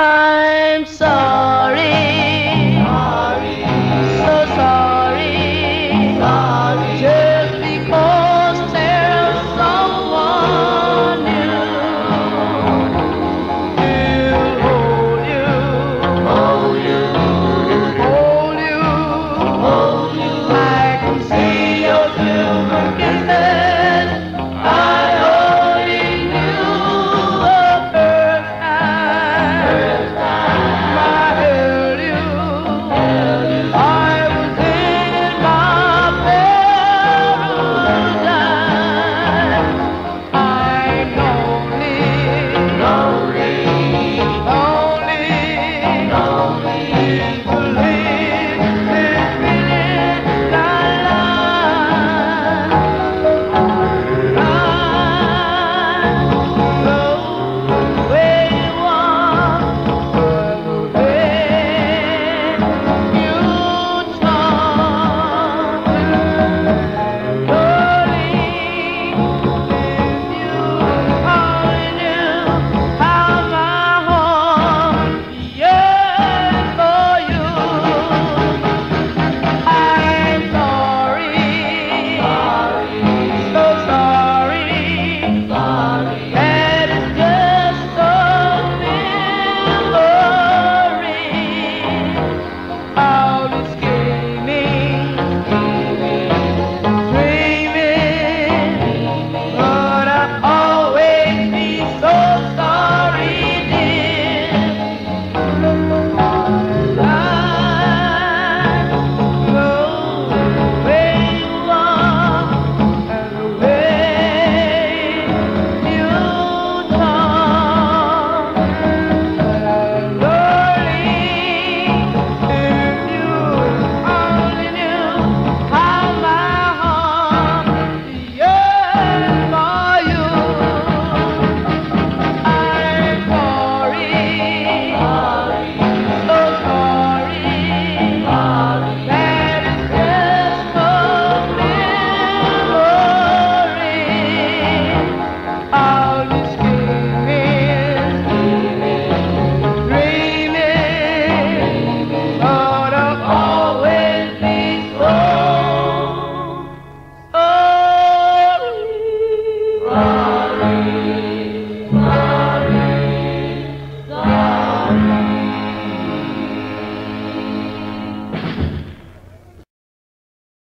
I'm sorry.